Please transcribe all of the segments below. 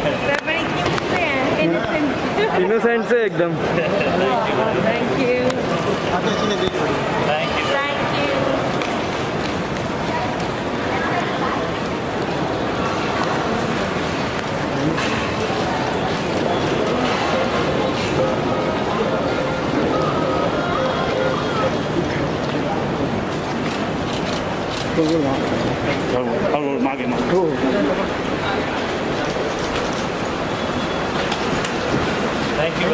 They're very cute and innocent. Innocent से एकदम Oh, thank you. Thank you Thank you. हळूहळू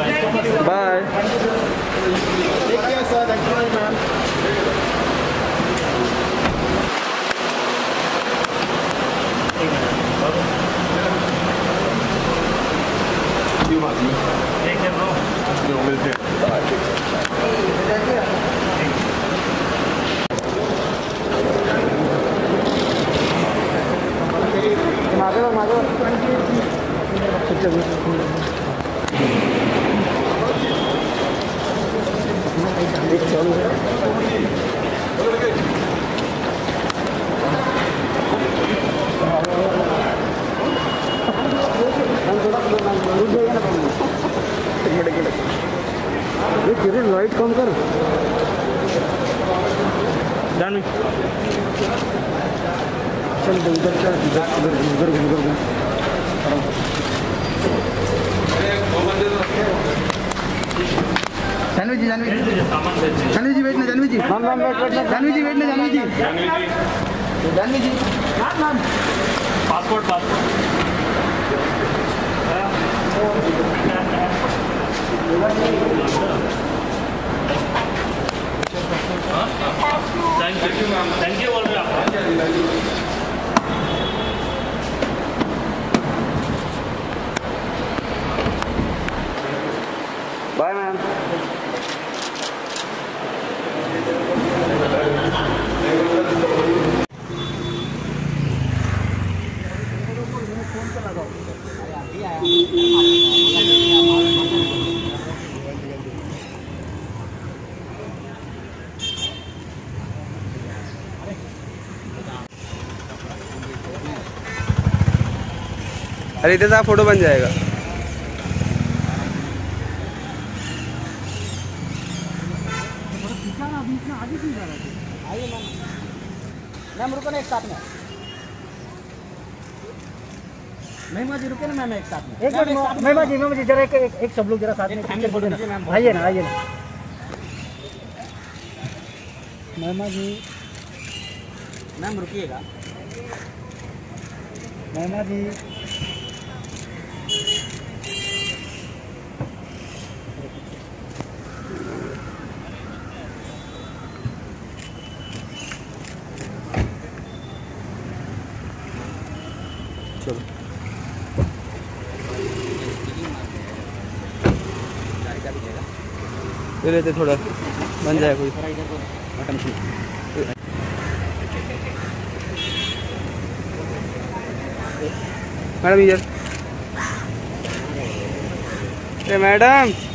मागे मागे थँक्यू थँक्यू बाय ठीक है ब्रो फिर लाइट कम कर जानवी चल उधर चल उधर उधर उधर जानवी जी जानवी जी जानवी जानवी जी बैठना जानवी जी राम राम बैठ बैठना जानवी जी बैठना Jahnavi ji Jahnavi ji Jahnavi ji Ram Ram passport passport Thank you, ma'am. Thank you, all the afternoon. Bye, ma'am. अरे इधर साहब फोटो बन जाएगा मैम रुको ना एक साथ में जी रुके ना मैम एक साथ में एक जी सब लोग जरा साथ में आइए ना आइए ना जी मैम रुकिएगा जी चलो ले लेते थोड़ा बन जाए कोई मैडम ये मैडम